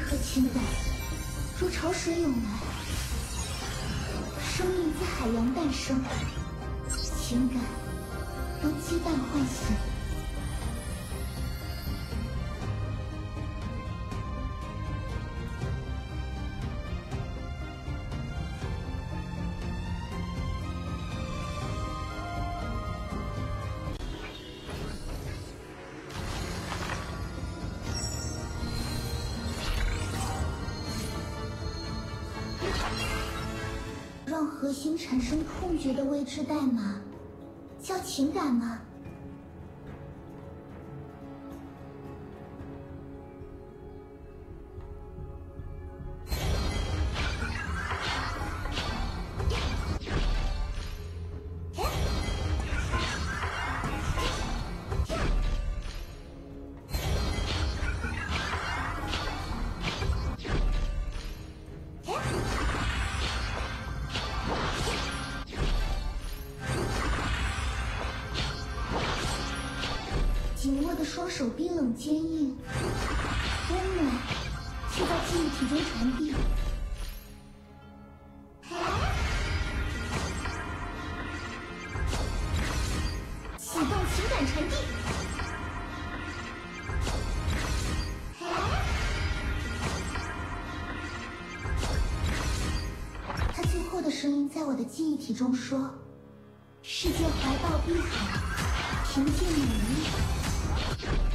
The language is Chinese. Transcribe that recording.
和情感如潮水涌来，生命在海洋诞生，情感如鸡蛋唤醒。让核心产生痛觉的未知代码，叫情感吗？紧握的双手冰冷坚硬，温暖却在记忆体中传递。启动情感传递。他最后的声音在我的记忆体中说：“世界怀抱碧海。”平静美丽。Thank you.